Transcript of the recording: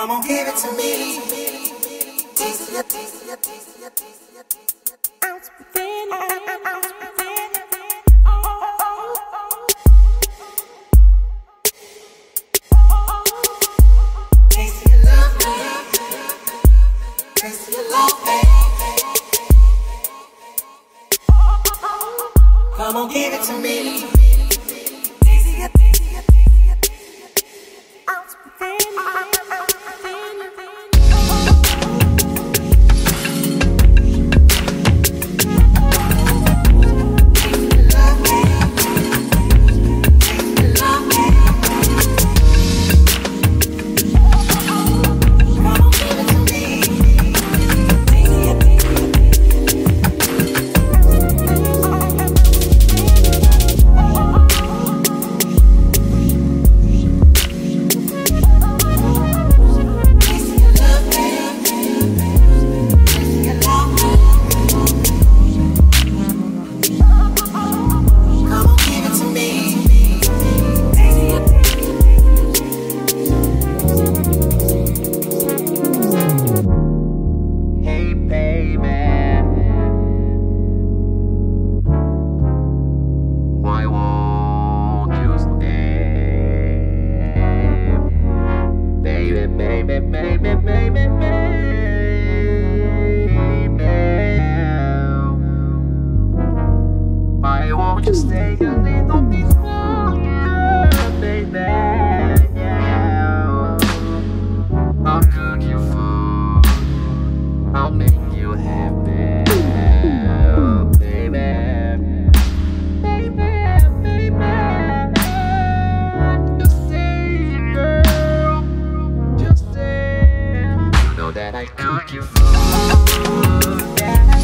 Come on, give it to me. Come on, give it to me. Why won't you stay? that I took you for.